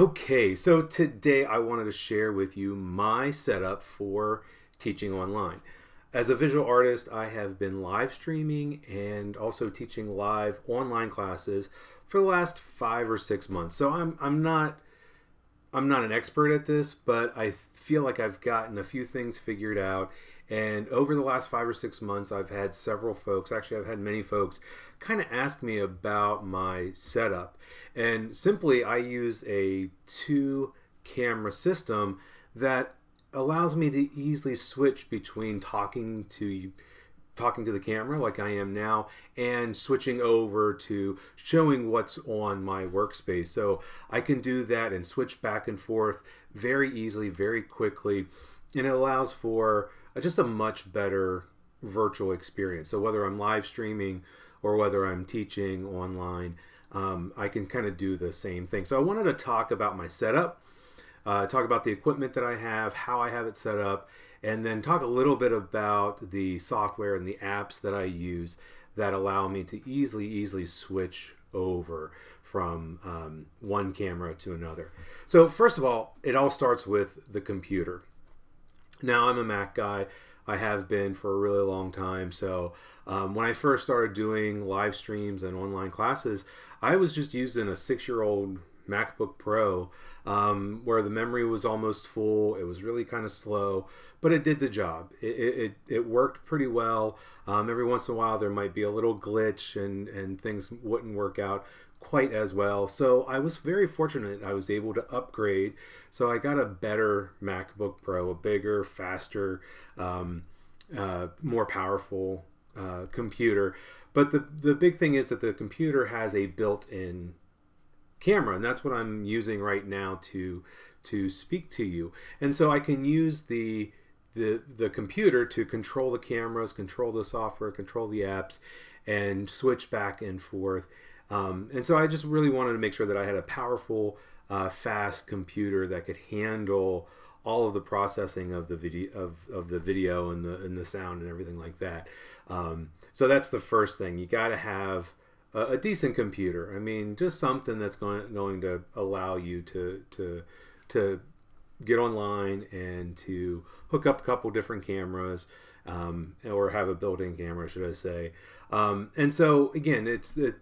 Okay, so today I wanted to share with you my setup for teaching online. As a visual artist, I have been live streaming and also teaching live online classes for the last five or six months. So I'm I'm not I'm not an expert at this, but I feel like I've gotten a few things figured out. And over the last five or six months, I've had several folks, actually, I've had many folks kind of ask me about my setup. And simply, I use a two camera system that allows me to easily switch between talking to talking to the camera like I am now and switching over to showing what's on my workspace. So I can do that and switch back and forth very easily, very quickly, and it allows for just a much better virtual experience. So whether I'm live streaming or whether I'm teaching online, um, I can kind of do the same thing. So I wanted to talk about my setup, uh, talk about the equipment that I have, how I have it set up, and then talk a little bit about the software and the apps that I use that allow me to easily, easily switch over from um, one camera to another. So first of all, it all starts with the computer. Now I'm a Mac guy. I have been for a really long time. So um, when I first started doing live streams and online classes, I was just using a six-year-old MacBook Pro um, where the memory was almost full. It was really kind of slow, but it did the job. It, it, it worked pretty well. Um, every once in a while, there might be a little glitch and, and things wouldn't work out quite as well. So I was very fortunate. I was able to upgrade. So I got a better MacBook Pro, a bigger, faster, um, uh, more powerful uh, computer. But the the big thing is that the computer has a built-in camera, and that's what I'm using right now to to speak to you. And so I can use the the the computer to control the cameras, control the software, control the apps, and switch back and forth. Um, and so I just really wanted to make sure that I had a powerful, uh, fast computer that could handle all of the processing of the video of, of the video and the and the sound and everything like that. Um, so that's the first thing. You got to have a, a, decent computer. I mean, just something that's going going to allow you to to to get online and to hook up a couple different cameras um, or have a built-in camera, should I say? Um, and so again, it's it,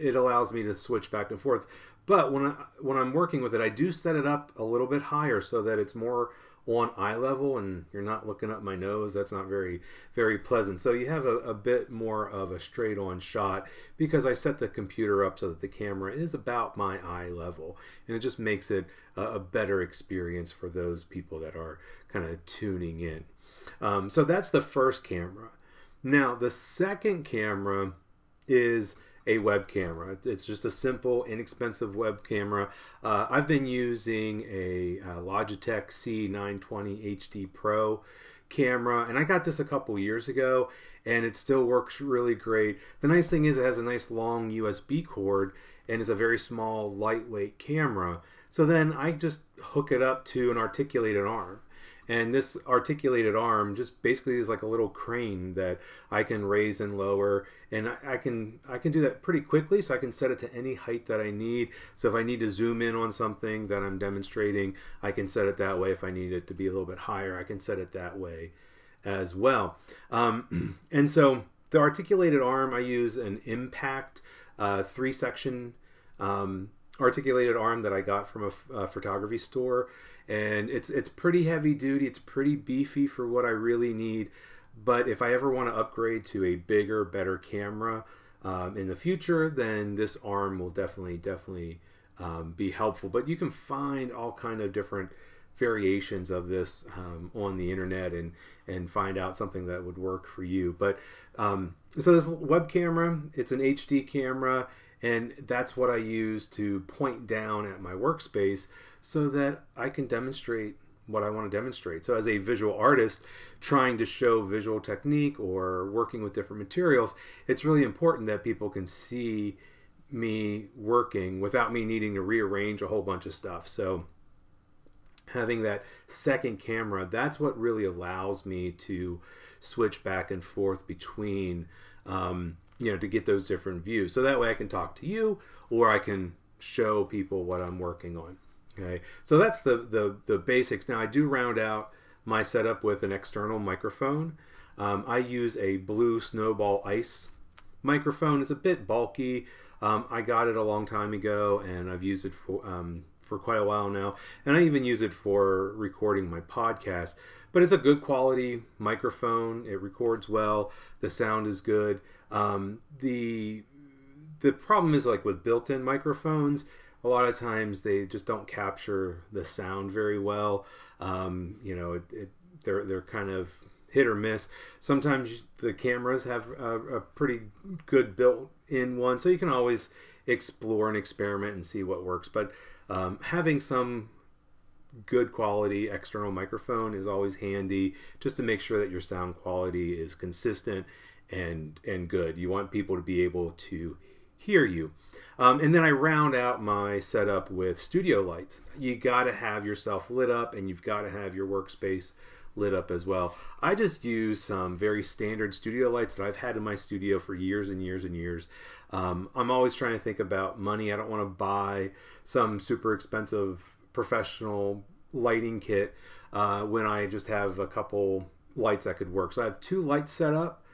it allows me to switch back and forth. But when I when I'm working with it, I do set it up a little bit higher so that it's more on eye level and you're not looking up my nose. That's not very very pleasant. So you have a, a bit more of a straight on shot because I set the computer up so that the camera is about my eye level, and it just makes it a, a better experience for those people that are kind of tuning in. Um, so that's the first camera. Now the second camera is a web camera. It's just a simple, inexpensive web camera. Uh, I've been using a, a uh, Logitech C920 HD Pro camera, and I got this a couple years ago, and it still works really great. The nice thing is it has a nice long USB cord and is a very small, lightweight camera. So then I just hook it up to an articulated arm and this articulated arm just basically is like a little crane that I can raise and lower. And I, can I can do that pretty quickly so I can set it to any height that I need. So if I need to zoom in on something that I'm demonstrating I can set it that way. If I need it to be a little bit higher I can set it that way as well. Um, and so the articulated arm I use an impact uh, three section um, articulated arm that I got from a, a photography store and it's it's pretty heavy duty. It's pretty beefy for what I really need. But if I ever want to upgrade to a bigger, better camera um, in the future, then this arm will definitely definitely um, be helpful. But you can find all kind of different variations of this um, on the internet and and find out something that would work for you. But um, so this web camera, it's an HD camera, and that's what I use to point down at my workspace so that I can demonstrate what I want to demonstrate. So, as a visual artist trying to show visual technique or working with different materials, it's really important that people can see me working without me needing to rearrange a whole bunch of stuff. So, having that second camera, that's what really allows me to switch back and forth between, um, you know, to get those different views. So that way I can talk to you or I can show people what I'm working on. Okay, so that's the, the, the basics. Now I do round out my setup with an external microphone. Um, I use a blue Snowball Ice microphone. It's a bit bulky. Um, I got it a long time ago and I've used it for, um, for quite a while now. And I even use it for recording my podcast. But it's a good quality microphone. It records well. The sound is good. Um, the the problem is like with built-in microphones a lot of times they just don't capture the sound very well. Um, you know, it, it, they're they're kind of hit or miss. Sometimes the cameras have a, a pretty good built-in one, so you can always explore and experiment and see what works. But um, having some good quality external microphone is always handy just to make sure that your sound quality is consistent and and good. You want people to be able to hear you. Um, and then I round out my setup with studio lights. You got to have yourself lit up and you've got to have your workspace lit up as well. I just use some very standard studio lights that I've had in my studio for years and years and years. Um, I'm always trying to think about money. I don't want to buy some super expensive professional lighting kit uh, when I just have a couple lights that could work. So I have two lights set up.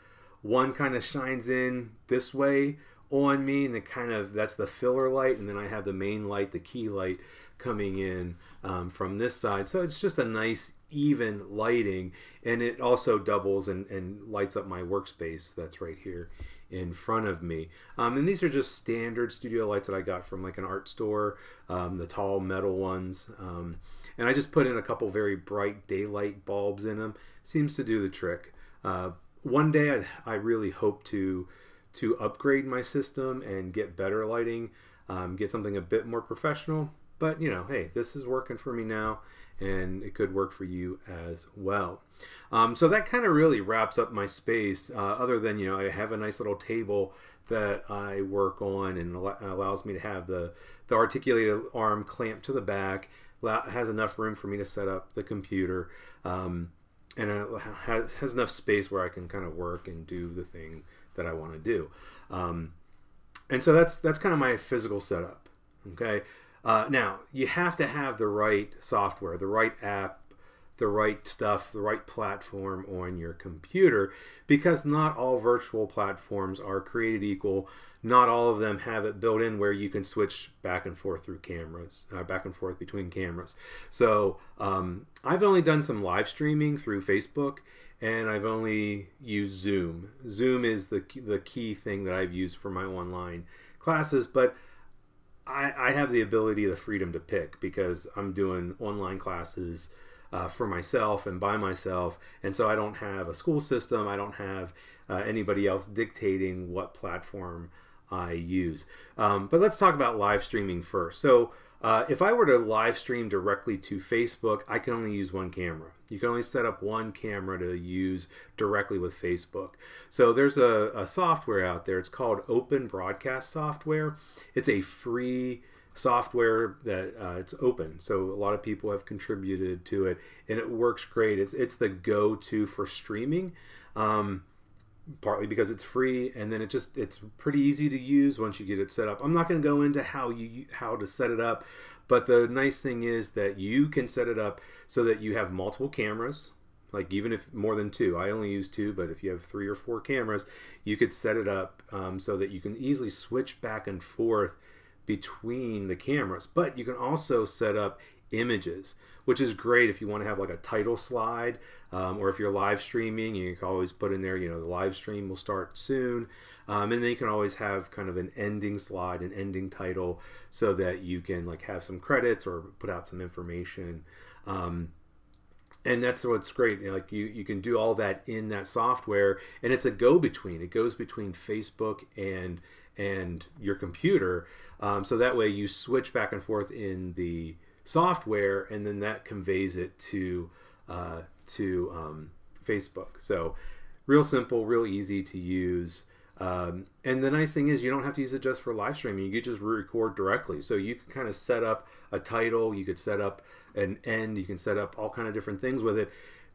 One kind of shines in this way on me and the kind of that's the filler light and then I have the main light the key light coming in um, from this side. So it's just a nice even lighting and it also doubles and, and lights up my workspace that's right here in front of me. Um, and these are just standard studio lights that I got from like an art store um, the tall metal ones. Um, and I just put in a couple very bright daylight bulbs in them seems to do the trick. Uh, one day I, I really hope to to upgrade my system and get better lighting, um, get something a bit more professional. But you know, hey, this is working for me now, and it could work for you as well. Um, so that kind of really wraps up my space. Uh, other than you know, I have a nice little table that I work on, and allows me to have the the articulated arm clamped to the back. Has enough room for me to set up the computer, um, and it has, has enough space where I can kind of work and do the thing that I want to do. Um, and so that's that's kind of my physical setup. Okay. Uh, now you have to have the right software, the right app, the right stuff, the right platform on your computer, because not all virtual platforms are created equal. Not all of them have it built in where you can switch back and forth through cameras, uh, back and forth between cameras. So um, I've only done some live streaming through Facebook, and I've only used Zoom. Zoom is the the key thing that I've used for my online classes, but I, I have the ability, the freedom to pick because I'm doing online classes uh, for myself and by myself, and so I don't have a school system. I don't have uh, anybody else dictating what platform I use. Um, but let's talk about live streaming first. So uh, if I were to live stream directly to Facebook, I can only use one camera. You can only set up one camera to use directly with Facebook. So there's a, a software out there. It's called Open Broadcast Software. It's a free software that uh, it's open. So a lot of people have contributed to it and it works great. It's it's the go-to for streaming um, partly because it's free and then it just it's pretty easy to use once you get it set up. I'm not going to go into how you how to set it up but the nice thing is that you can set it up so that you have multiple cameras. Like even if more than two. I only use two but if you have three or four cameras you could set it up um, so that you can easily switch back and forth between the cameras. But you can also set up images which is great if you want to have like a title slide um, or if you're live streaming you can always put in there you know the live stream will start soon. Um, and then you can always have kind of an ending slide an ending title so that you can like have some credits or put out some information. Um, and that's what's great like you you can do all that in that software and it's a go between it goes between facebook and and your computer um, so that way you switch back and forth in the software, and then that conveys it to uh, to um, Facebook. So real simple, real easy to use. Um, and the nice thing is you don't have to use it just for live streaming. You could just record directly. So you can kind of set up a title, you could set up an end, you can set up all kind of different things with it.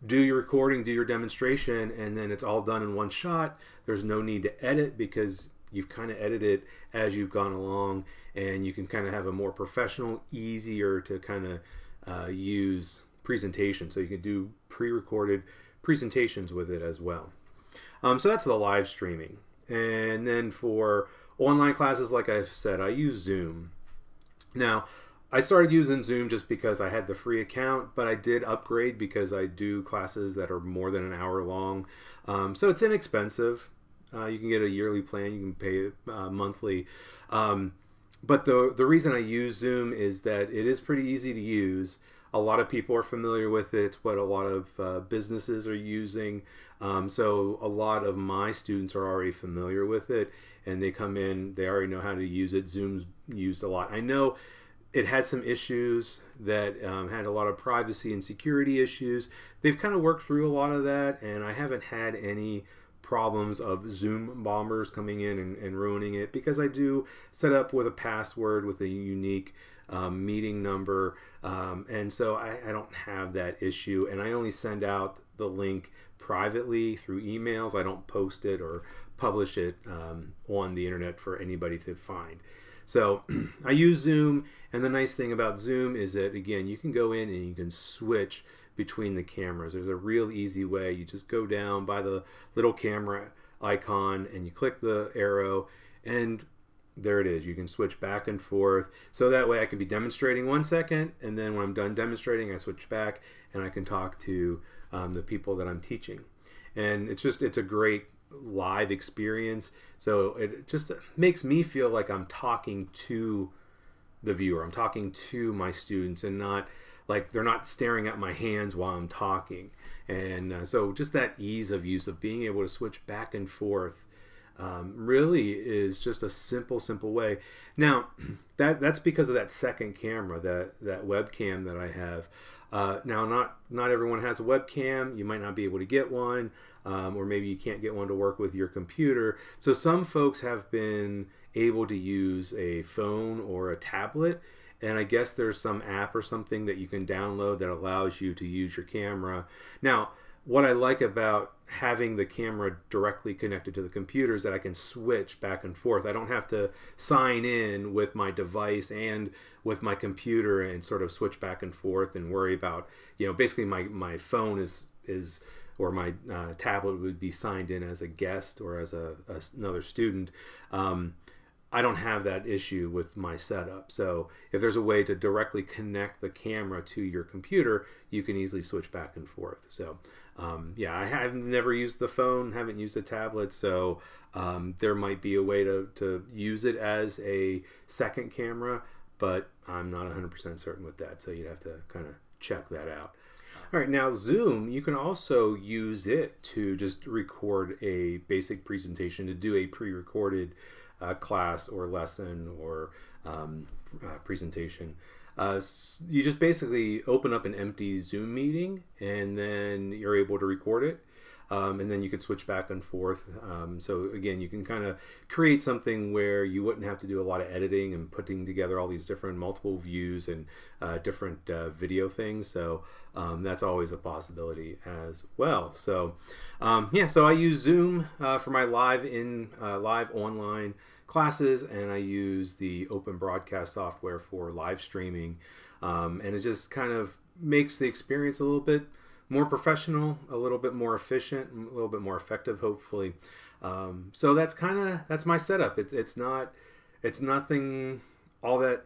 Do your recording, do your demonstration, and then it's all done in one shot. There's no need to edit because you've kind of edited as you've gone along, and you can kind of have a more professional, easier to kind of uh, use presentation. So you can do pre-recorded presentations with it as well. Um, so that's the live streaming. And then for online classes, like I've said, I use Zoom. Now, I started using Zoom just because I had the free account, but I did upgrade because I do classes that are more than an hour long. Um, so it's inexpensive. Uh, you can get a yearly plan, you can pay it uh, monthly. Um, but the, the reason I use Zoom is that it is pretty easy to use. A lot of people are familiar with it. It's what a lot of uh, businesses are using. Um, so a lot of my students are already familiar with it and they come in, they already know how to use it. Zoom's used a lot. I know it had some issues that um, had a lot of privacy and security issues. They've kind of worked through a lot of that, and I haven't had any problems of Zoom bombers coming in and, and ruining it because I do set up with a password with a unique um, meeting number, um, and so I, I, don't have that issue. And I only send out the link privately through emails. I don't post it or publish it um, on the internet for anybody to find. So I use Zoom, and the nice thing about Zoom is that again, you can go in and you can switch between the cameras. There's a real easy way. You just go down by the little camera icon and you click the arrow, and there it is. You can switch back and forth. So that way I can be demonstrating one second, and then when I'm done demonstrating, I switch back and I can talk to um, the people that I'm teaching. And it's just, it's a great live experience. So it just makes me feel like I'm talking to the viewer. I'm talking to my students and not like they're not staring at my hands while I'm talking. And uh, so just that ease of use of being able to switch back and forth um, really is just a simple, simple way. Now, that that's because of that second camera, that that webcam that I have. Uh, now, not not everyone has a webcam. You might not be able to get one, um, or maybe you can't get one to work with your computer. So some folks have been able to use a phone or a tablet. And I guess there's some app or something that you can download that allows you to use your camera. Now, what I like about having the camera directly connected to the computer is that I can switch back and forth. I don't have to sign in with my device and with my computer and sort of switch back and forth and worry about, you know, basically my, my phone is is or my uh, tablet would be signed in as a guest or as a, a another student. Um, I don't have that issue with my setup. So if there's a way to directly connect the camera to your computer, you can easily switch back and forth. So um, yeah, I have never used the phone, haven't used a tablet, so um, there might be a way to, to use it as a second camera, but I'm not 100% certain with that. So you'd have to kind of check that out. All right, now Zoom, you can also use it to just record a basic presentation, to do a pre-recorded uh, class or lesson or um, uh, presentation. Uh, you just basically open up an empty Zoom meeting and then you're able to record it. Um, and then you can switch back and forth. Um, so again, you can kind of create something where you wouldn't have to do a lot of editing and putting together all these different multiple views and uh, different uh, video things. So um, that's always a possibility as well. So um, yeah, so I use Zoom uh, for my live in uh, live online classes, and I use the open broadcast software for live streaming, um, and it just kind of makes the experience a little bit more professional, a little bit more efficient, a little bit more effective, hopefully. Um, so that's kind of that's my setup. It's it's not it's nothing all that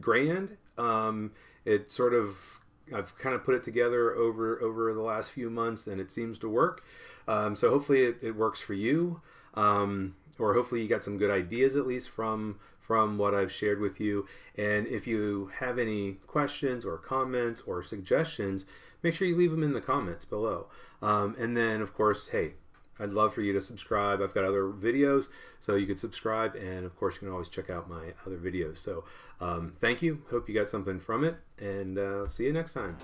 grand. Um, it sort of I've kind of put it together over over the last few months, and it seems to work. Um, so hopefully it, it, works for you, um, or hopefully you got some good ideas at least from from what I've shared with you. And if you have any questions or comments or suggestions, make sure you leave them in the comments below. Um, and then, of course, hey, I'd love for you to subscribe. I've got other videos, so you can subscribe. And of course, you can always check out my other videos. So um, thank you. Hope you got something from it. And uh, see you next time.